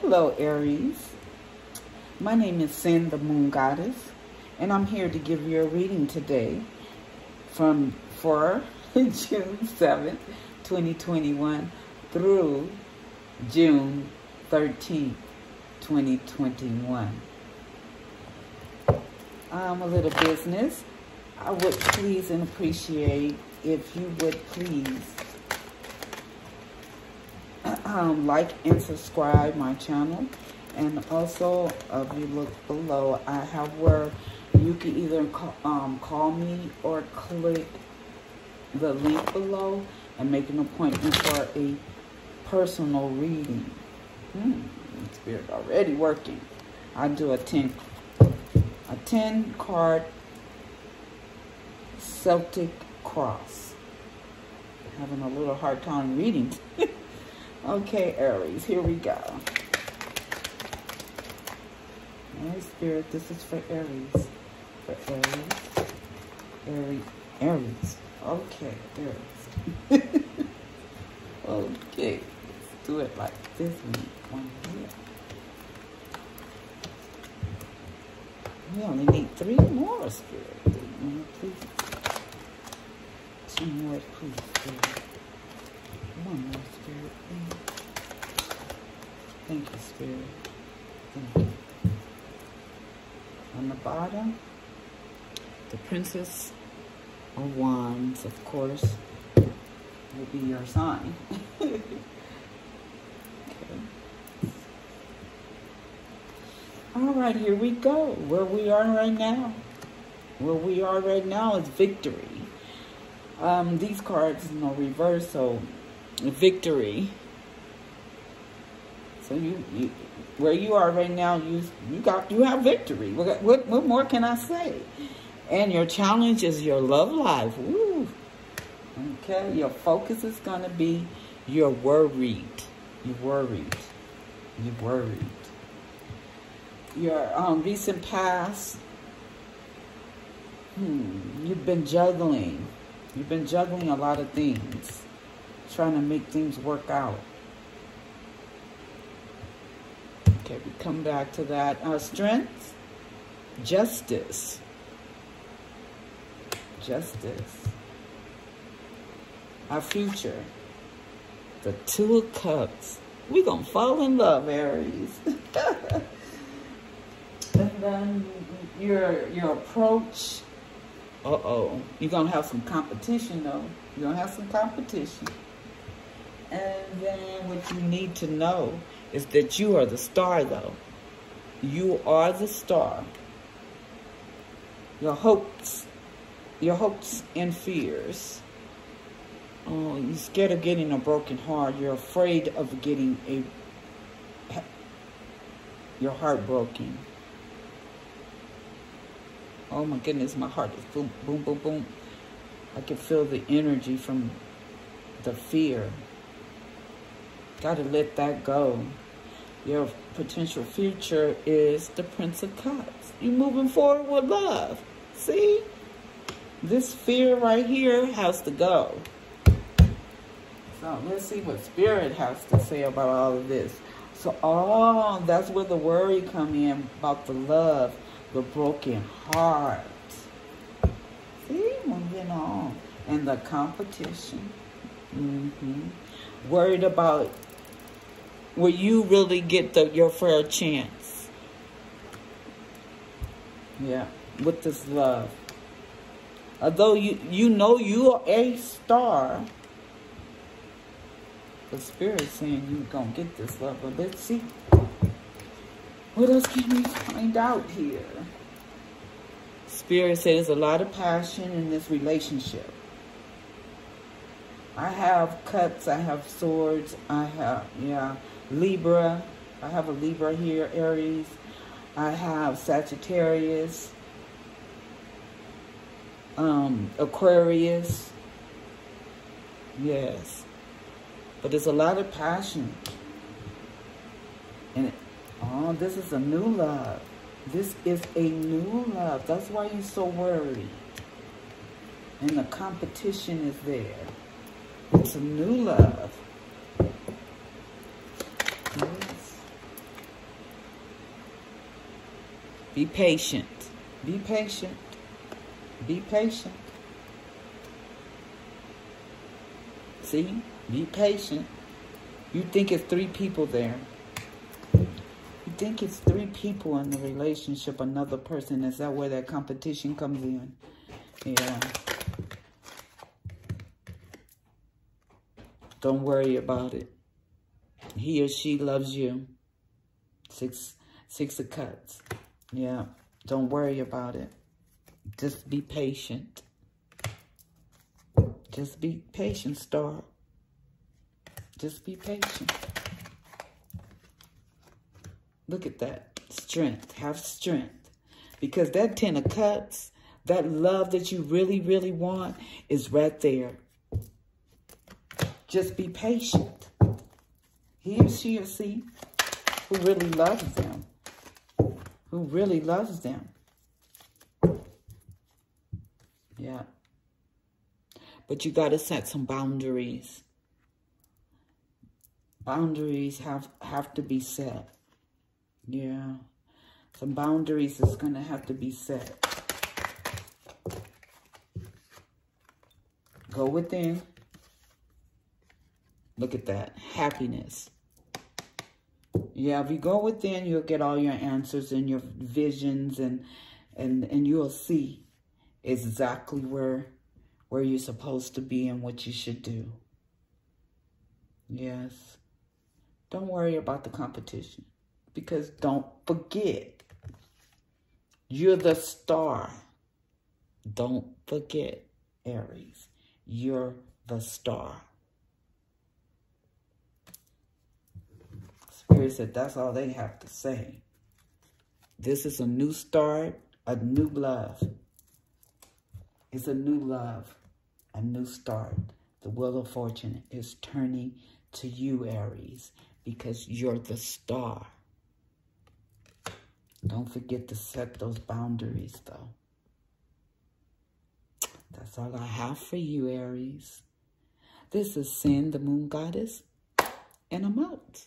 Hello, Aries. My name is Cyn, the Moon Goddess, and I'm here to give you a reading today from for June 7th, 2021 through June 13th, 2021. Um, a little business. I would please and appreciate if you would please um, like and subscribe my channel. And also, if you look below, I have where you can either call, um, call me or click the link below and make an appointment for a personal reading. Hmm, spirit already working. I do a 10, a 10 card Celtic cross. Having a little hard time reading. Okay, Aries, here we go. Aries Spirit, this is for Aries. For Aries. Aries. Aries. Okay, Aries. okay, let's do it like this one here. We only need three more, Spirit. Please. Two more, please, Spirit. One more, Spirit, please. Thank you, Spirit. Thank you. On the bottom, the Princess of Wands, of course, will be your sign. okay. All right, here we go. Where we are right now. Where we are right now is victory. Um, these cards, you know, reverse, so victory. So you, you, where you are right now, you you got you have victory. What, what, what more can I say? And your challenge is your love life. Woo. Okay, your focus is gonna be you're worried. You're worried. You're worried. Your um, recent past. Hmm, you've been juggling. You've been juggling a lot of things trying to make things work out. Okay, we come back to that. Our strength, justice. Justice. Our future, the two of cups. We're going to fall in love, Aries. and then your, your approach, uh-oh. You're going to have some competition, though. You're going to have some competition. And then what you need to know is that you are the star, though. You are the star. Your hopes, your hopes and fears. Oh, you're scared of getting a broken heart. You're afraid of getting a your heart broken. Oh my goodness, my heart is boom, boom, boom, boom. I can feel the energy from the fear. Got to let that go. Your potential future is the Prince of Cups. You moving forward with love. See? This fear right here has to go. So let's see what Spirit has to say about all of this. So, oh, that's where the worry come in about the love, the broken heart. See, moving on. And the competition. Mm -hmm. Worried about where you really get the your fair chance. Yeah, with this love. Although you you know you are a star, the spirit saying you gonna get this love. But let's see. What else can we find out here? Spirit says a lot of passion in this relationship. I have cups, I have swords, I have, yeah, Libra. I have a Libra here, Aries. I have Sagittarius, um, Aquarius. Yes. But there's a lot of passion. And, oh, this is a new love. This is a new love. That's why you're so worried. And the competition is there some new love. Yes. Be patient. Be patient. Be patient. See? Be patient. You think it's three people there. You think it's three people in the relationship, another person. Is that where that competition comes in? Yeah. Don't worry about it. He or she loves you. Six, six of cups. Yeah. Don't worry about it. Just be patient. Just be patient, Star. Just be patient. Look at that. Strength. Have strength. Because that Ten of Cups, that love that you really, really want is right there. Just be patient. He or she or see who really loves them. Who really loves them. Yeah. But you got to set some boundaries. Boundaries have, have to be set. Yeah. Some boundaries is going to have to be set. Go within. Look at that. Happiness. Yeah, if you go within, you'll get all your answers and your visions and and and you'll see exactly where where you're supposed to be and what you should do. Yes. Don't worry about the competition because don't forget you're the star. Don't forget, Aries. You're the star. Spirit said that's all they have to say. This is a new start, a new love. It's a new love, a new start. The wheel of fortune is turning to you, Aries, because you're the star. Don't forget to set those boundaries, though. That's all I have for you, Aries. This is Cyn, the moon goddess, and I'm out.